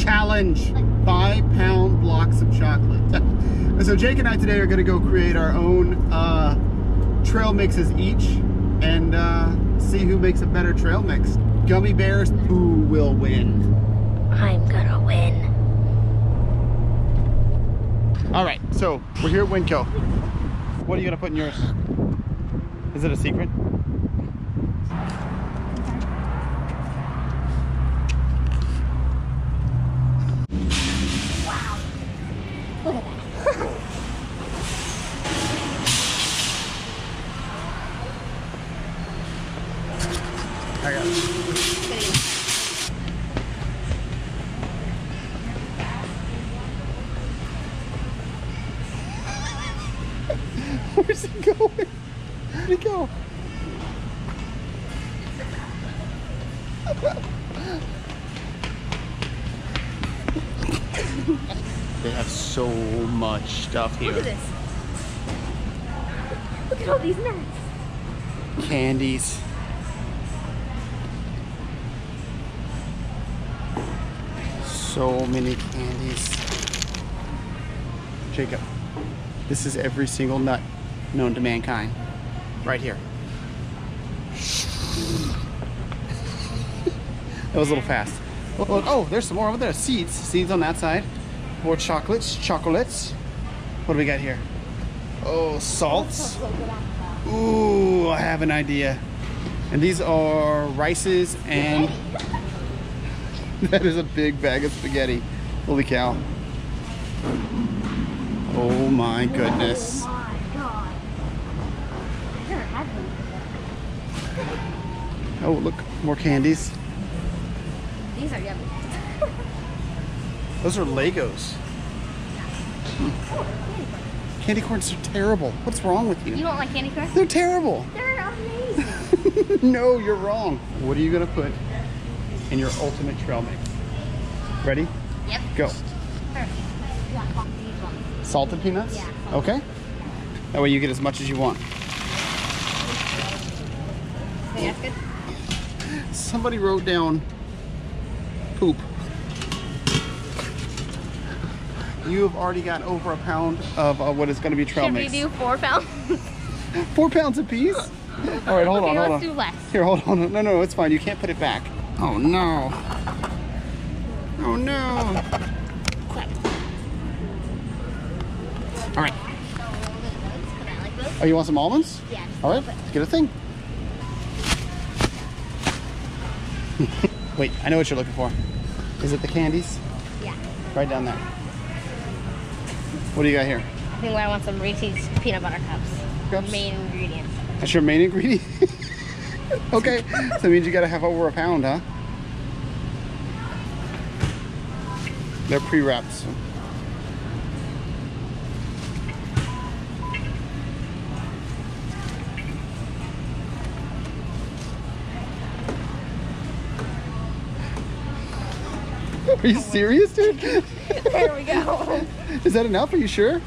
challenge. Five pound blocks of chocolate. so Jake and I today are gonna go create our own uh, trail mixes each and uh, see who makes a better trail mix. Gummy bears, who will win? I'm gonna win. All right, so we're here at Winco. What are you gonna put in yours? Is it a secret? Where's it going? Where'd it go? they have so much stuff here. Look at this. Look at all these nuts. Candies. So many candies. Jacob, this is every single nut known to mankind. Right here. that was a little fast. Oh, oh, oh, there's some more over there. Seeds. Seeds on that side. More chocolates. Chocolates. What do we got here? Oh, salts. Ooh, I have an idea. And these are rices and that is a big bag of spaghetti. Holy cow. Oh my goodness. Oh my god. I never had one. Oh, look, more candies. These are yummy. Those are Legos. Candy corns are terrible. What's wrong with You you? don't like candy corns? They're terrible. They're amazing. no, you're wrong. What are you gonna put in your ultimate trail mix? Ready? yep. Go. First, yeah, pop these ones. Salted peanuts? Yeah. Okay. That way you get as much as you want. Good. Somebody wrote down poop. You have already got over a pound of uh, what is going to be trail Should we do four pounds? Four pounds a piece? All right, hold okay, on, hold let's on. do less. Here, hold on. No, no, it's fine. You can't put it back. Oh no. Oh no. All right. Oh, you want some almonds? Yeah. All right, let's get a thing. Wait, I know what you're looking for. Is it the candies? Yeah. Right down there. What do you got here? I think I want some Reese's peanut butter cups. Cups? Main ingredient. That's your main ingredient? okay, so that means you gotta have over a pound, huh? They're pre-wrapped. so- Are you serious, dude? there we go. Is that enough? Are you sure?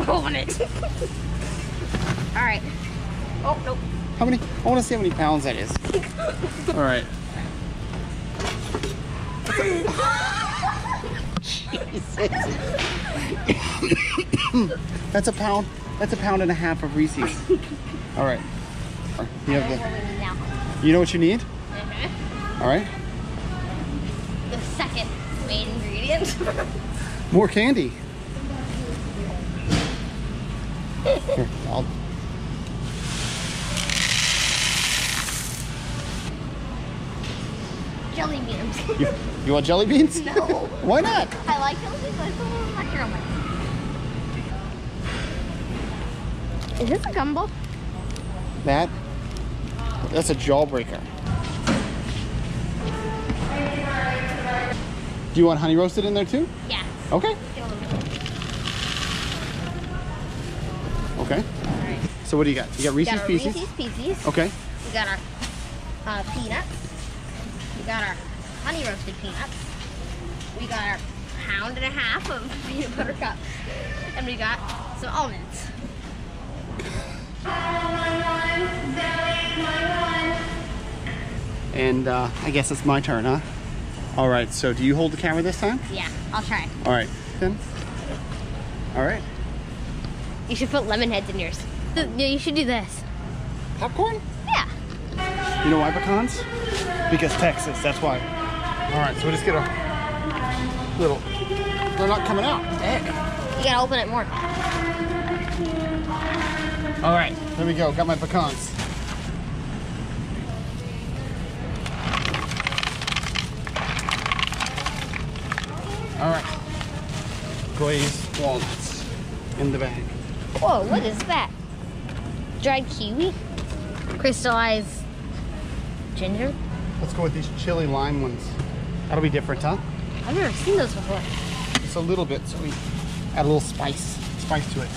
Open it. All right. Oh, nope. How many? I want to see how many pounds that is. All right. Jesus. That's a pound. That's a pound and a half of Reese's. All right. You have the. You know what you need? Mhm. All right. The second main ingredient. More candy. Here, I'll. Jelly beans. You, you want jelly beans? No. Why not? I like jelly beans, but it's a little much on it. Is this a gumball? That. That's a jawbreaker. Do you want honey roasted in there too? Yeah. Okay. Get a little bit. Okay. Alright. So what do you got? You got Reese's got Pieces. Reese's Pieces. Okay. We got our uh, peanuts. We got our honey roasted peanuts. We got our pound and a half of peanut butter cups. And we got some almonds. And uh, I guess it's my turn, huh? All right, so do you hold the camera this time? Yeah, I'll try. All right, then. All right. You should put lemon heads in yours. Yeah, you should do this. Popcorn? Yeah. You know why pecans? Because Texas, that's why. All right, so we just get a little. They're not coming out. Heck. You gotta open it more. All right, there we go. Got my pecans. All right. Glazed walnuts in the bag. Whoa, what is that? Dried kiwi? Crystallized ginger? Let's go with these chili lime ones. That'll be different, huh? I've never seen those before. Just a little bit, so we add a little spice, spice to it.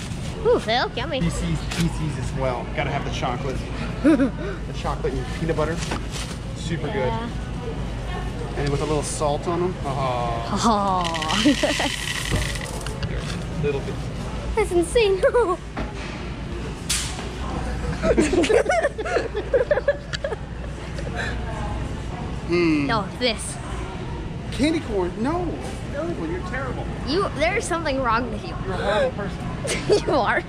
Ooh, they look yummy. Pieces, Pieces as well. Gotta have the chocolate. the chocolate and peanut butter. Super Yeah. good. And with a little salt on them. Oh, Oh, a little bit. that's insane. No, hmm. oh, this. Candy corn? No. No, you're terrible. You, there's something wrong with you. You're a horrible person. you are.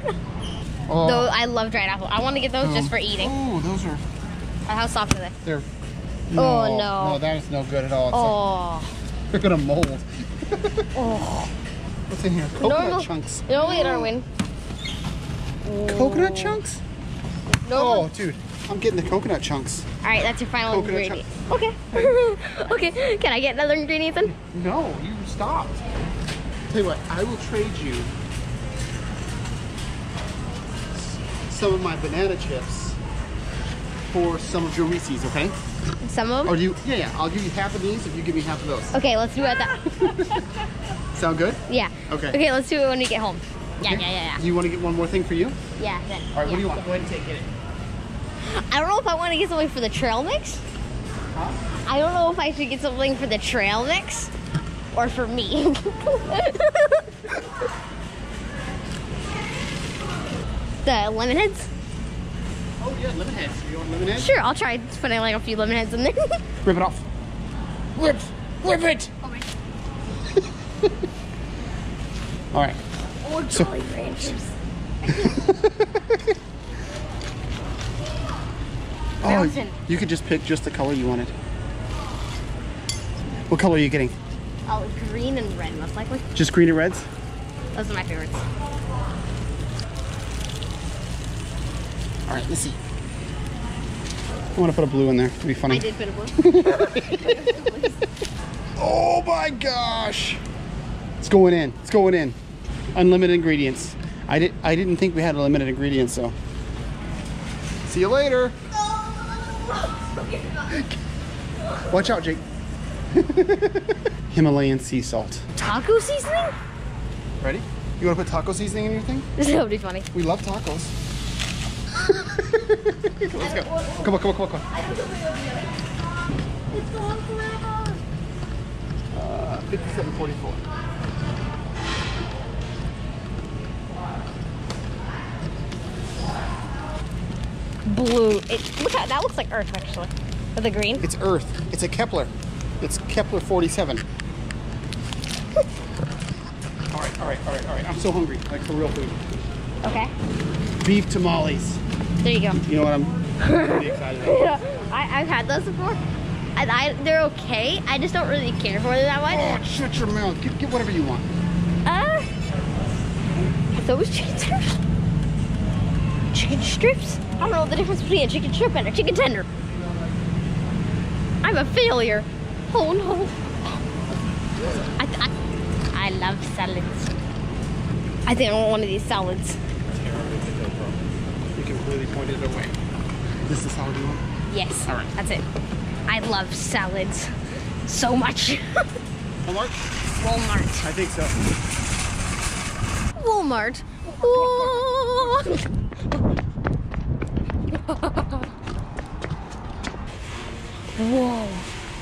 Oh. Though I love dried apple. I want to get those just oh. for eating. Oh, those are. How soft are they? They're. Oh, no. No, that is no good at all. It's Oh, They're gonna mold. oh. What's in here? Coconut Normal- chunks. Normally, Darwin. Coconut chunks? Normal. Oh, dude. I'm getting the coconut chunks. All right, that's your final Coconut ingredient. Okay. okay. Can I get another ingredient then? No, you stopped. Tell you what, I will trade you some of my banana chips for some of your Reese's, okay? Some of Or them. do you? Yeah, yeah. I'll give you half of these if you give me half of those. Okay, let's do it. That. Sound good? yeah. Okay. Okay, let's do it when we get home. Yeah, Okay. yeah, yeah, Do you want to get one more thing for you? yeah. Yeah. Then. All right, what do you want? Go ahead and take it. I don't know if I want to get something for the trail mix. Huh? I don't know if I should get something for the trail mix or for me. the lemon heads? Oh yeah, lemon heads. You want lemon heads? Sure, I'll try putting like a few lemon heads in there. Rip it off. Rip, rip it. All right. or So- Jolly Ranchers. Oh, you could just pick just the color you wanted. What color are you getting? Oh, green and red most likely. Just green and reds? Those are my favorites. All right, let's see. I want to put a blue in there. It'd be funny. I did put a blue. Oh my gosh! It's going in. It's going in. Unlimited ingredients. I did. I didn't think we had unlimited ingredients, so. See you later. Watch out, Jake. Himalayan sea salt. Taco seasoning? Ready? You want to put taco seasoning in your thing? This would be funny. We love tacos. Let's go. Come on, come on, come on, come on. It's going forever. Uh, 5744. Blue. It, look at that looks like Earth actually. With the green. It's Earth. It's a Kepler. It's Kepler 47. all right, all right, all right, all right. I'm so hungry, like for real food. Okay. Beef tamales. There you go. You know what I'm pretty excited about. I, I've had those before. And I, they're okay. I just don't really care for them that Oh, much. shut your mouth. Get, get whatever you want. Uh, those chicken strips? Chicken strips? I don't know the difference between a chicken strip and a chicken tender. I'm a failure. Oh no. I, I, I love salads. I think I want one of these salads. You completely pointed away. This is how you want. Yes. All right. That's it. I love salads so much. Walmart? Walmart. I think so. Walmart. Whoa. Whoa.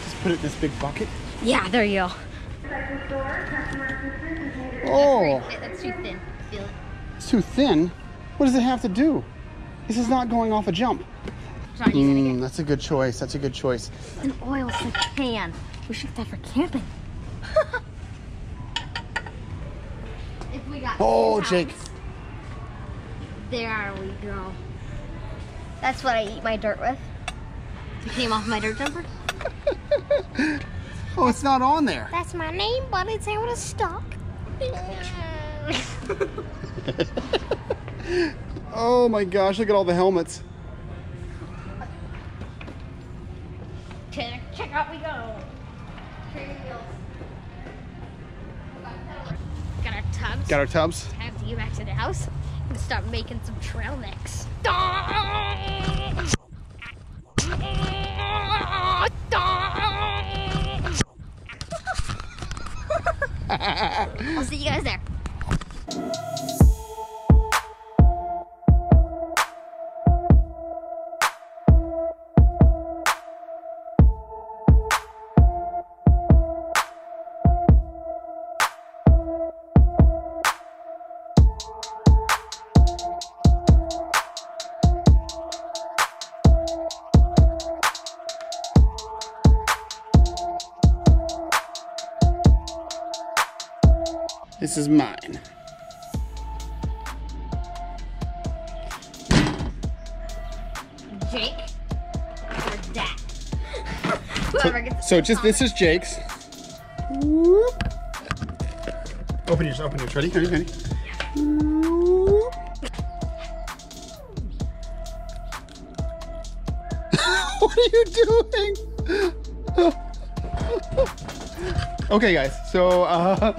Just put it in this big bucket. Yeah, there you go. Oh, That's too thin. Feel it. it's too thin. What does it have to do? This is not going off a jump. Which one are you gonna Mm, that's a good choice. That's a good choice. An oil pan. We should get that for camping. if we got Oh, Jake. pounds, There we go. That's what I eat my dirt with. It came off my dirt jumper. Oh, it's not on there. That's my name, but it's able to stuck. Oh my gosh, look at all the helmets. check, check out we go. Got our tubs. Got our tubs. Time to get back to the house and start making some trail mix. I'll see you guys there. This is mine. Jake or Dad. Whoever gets So just this is Jake's. Open yours, open yours. Ready? Ready? Ready? what are you doing? okay, guys. So, uh,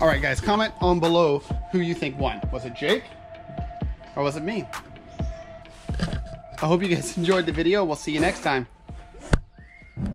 all right, guys. Comment on below who you think won. Was it Jake or was it me? I hope you guys enjoyed the video. We'll see you next time.